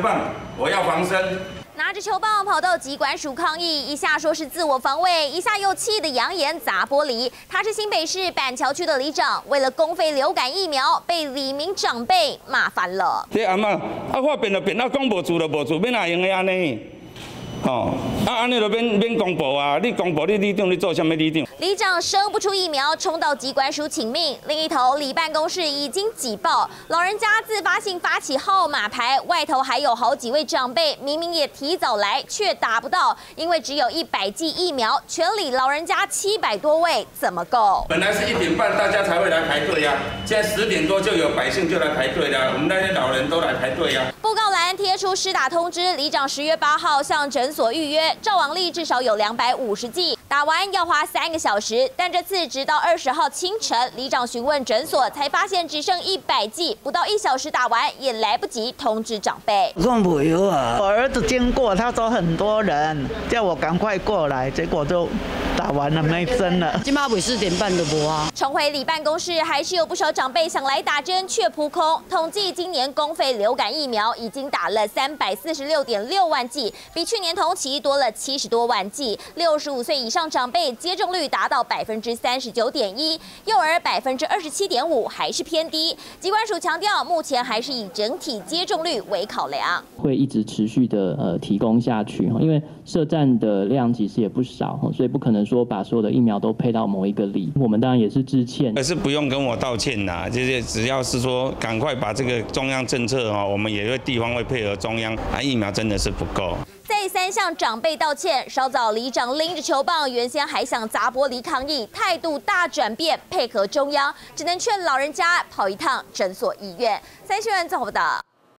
防身。拿着球棒跑到疾管署抗议，一下说是自我防卫，一下又气得扬言砸玻璃。他是新北市板桥区的里长，为了公费流感疫苗，被李明长辈骂翻了。这阿妈，啊话变就变，啊讲无做就无做，要哪用的安尼？哦，啊，安尼就免免公布啊！你公布你里长你做什么里长？里长生不出疫苗，冲到机关署请命。另一头，里办公室已经挤爆，老人家自发性发起号码牌，外头还有好几位长辈，明明也提早来，却打不到，因为只有一百剂疫苗，全里老人家七百多位，怎么够？本来是一点半大家才会来排队呀，现在十点多就有百姓就来排队了，我们那些老人都来排队呀。贴出施打通知，里长十月八号向诊所预约，赵王丽至少有两百五十剂，打完要花三个小时。但这次直到二十号清晨，里长询问诊所，才发现只剩一百剂，不到一小时打完，也来不及通知长辈。送不有啊！我儿子经过，他说很多人叫我赶快过来，结果就。打完了 没针了，今马尾四点半的播啊。重回里办公室，还是有不少长辈想来打针，却扑空。统计今年公费流感疫苗已经打了三百四十六点六万剂，比去年同期多了七十多万剂。六十五岁以上长辈接种率达到百分之三十九点一，幼儿百分之二十七点五，还是偏低。机关署强调，目前还是以整体接种率为考量，会一直持续的呃提供下去因为设站的量其实也不少所以不可能。说把所有的疫苗都配到某一个里，我们当然也是致歉，可是不用跟我道歉呐，就是只要是说赶快把这个中央政策哦，我们也会地方会配合中央，啊疫苗真的是不够。再三向长辈道歉，稍早里长拎着球棒，原先还想砸玻璃抗议，态度大转变，配合中央，只能劝老人家跑一趟诊所医院。三新闻综合报道。